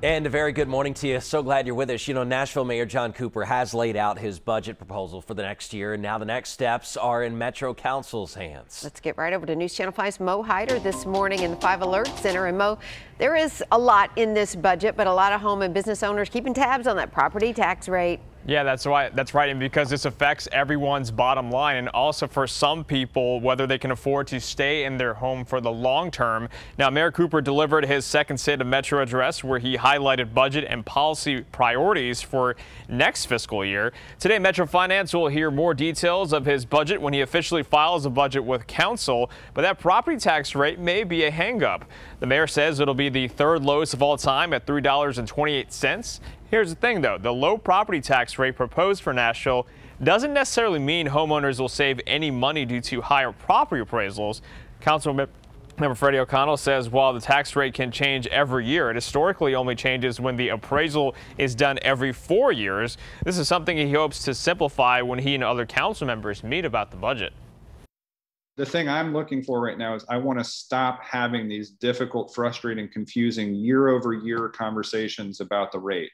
And a very good morning to you. So glad you're with us. You know, Nashville Mayor John Cooper has laid out his budget proposal for the next year, and now the next steps are in Metro Council's hands. Let's get right over to News Channel 5's Mo Hyder this morning in the 5 Alert Center. And Mo, there is a lot in this budget, but a lot of home and business owners keeping tabs on that property tax rate. Yeah, that's right. That's right. And because this affects everyone's bottom line and also for some people, whether they can afford to stay in their home for the long term. Now, Mayor Cooper delivered his second State of Metro address where he highlighted budget and policy priorities for next fiscal year. Today, Metro Finance will hear more details of his budget when he officially files a budget with council. But that property tax rate may be a hangup. The mayor says it'll be the third lowest of all time at $3.28. Here's the thing, though. The low property tax rate proposed for Nashville doesn't necessarily mean homeowners will save any money due to higher property appraisals. Councilmember Member Freddie O'Connell says while the tax rate can change every year, it historically only changes when the appraisal is done every four years. This is something he hopes to simplify when he and other council members meet about the budget the thing I'm looking for right now is I want to stop having these difficult, frustrating, confusing year over year conversations about the rate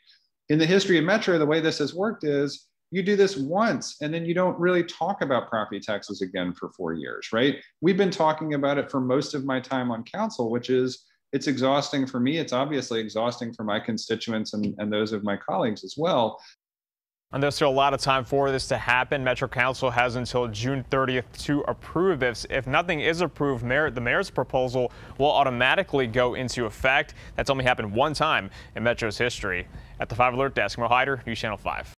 in the history of Metro, the way this has worked is you do this once and then you don't really talk about property taxes again for four years, right? We've been talking about it for most of my time on council, which is it's exhausting for me. It's obviously exhausting for my constituents and, and those of my colleagues as well. And there's still a lot of time for this to happen. Metro Council has until June 30th to approve this. If nothing is approved, mayor, the mayor's proposal will automatically go into effect. That's only happened one time in Metro's history. At the 5 Alert Desk, Mo Hyder, News Channel 5.